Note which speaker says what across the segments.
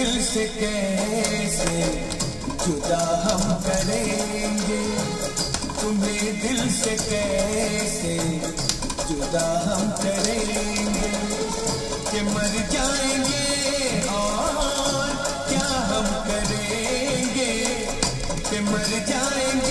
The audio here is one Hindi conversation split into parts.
Speaker 1: दिल से कैसे जुदा हम करेंगे? तुम्हें दिल से कैसे जुदा हम करेंगे? कि मर जाएँगे और क्या हम करेंगे? कि मर जाएँगे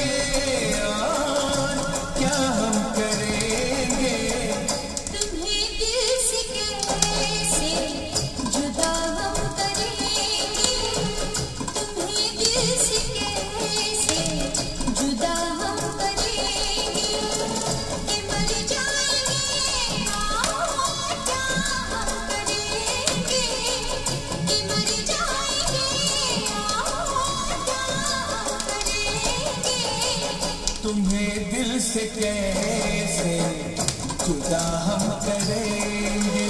Speaker 2: से कैसे जुदा हम करेंगे।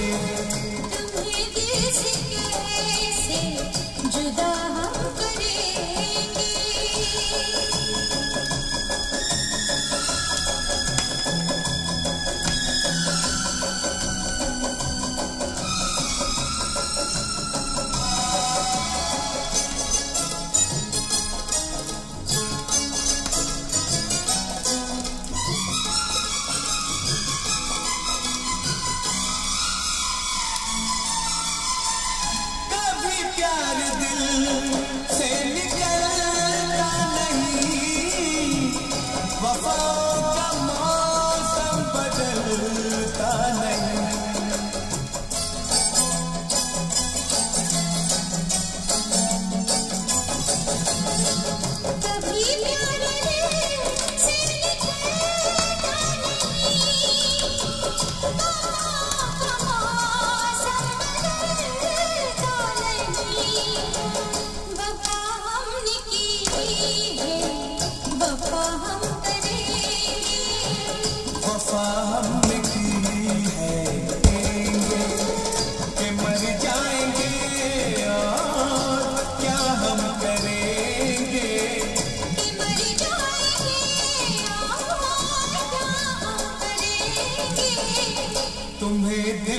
Speaker 2: जुदा हम say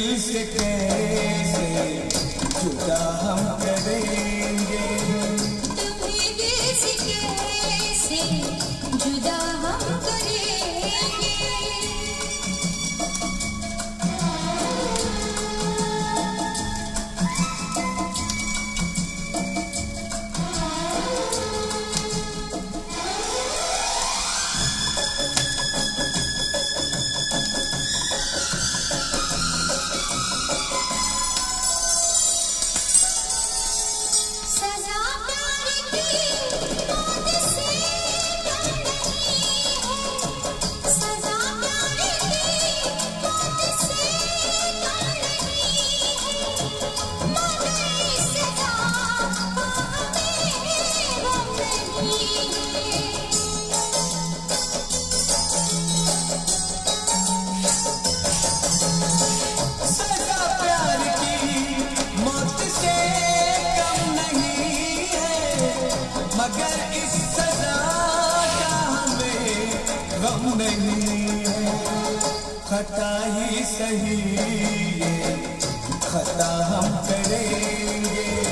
Speaker 2: ele quer. गम नहीं। है
Speaker 1: खता ही सही है। खता हम करेंगे।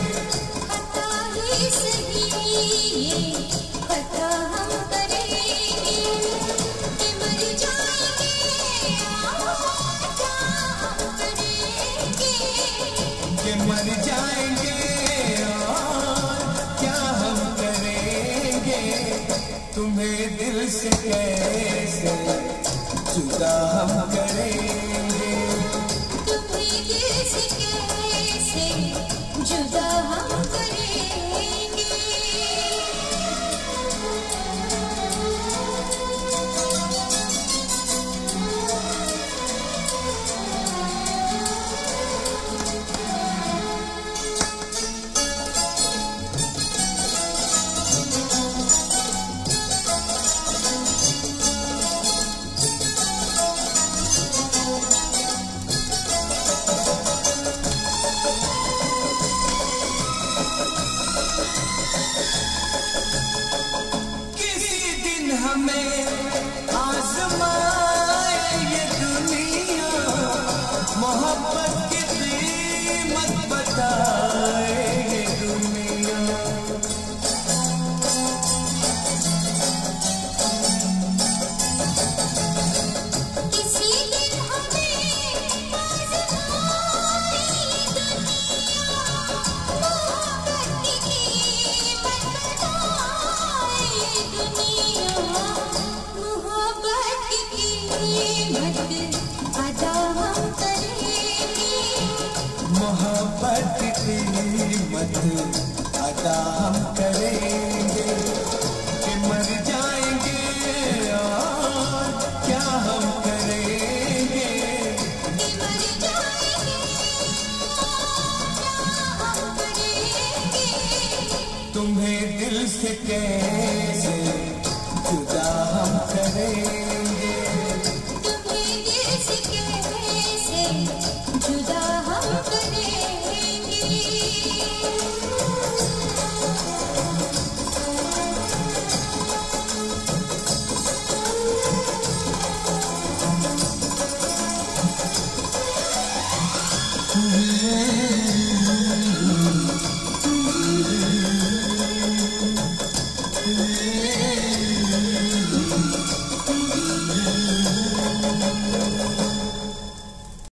Speaker 2: खता ही सही
Speaker 1: है। तुम्हें दिल से कैसे जुदा हम
Speaker 2: करें?
Speaker 1: मोहब्बत की कीमत अदा करेंगे मर जाएँगे क्या हम करेंगे तुम्हें दिल से कैसे जुदा हम करेंगे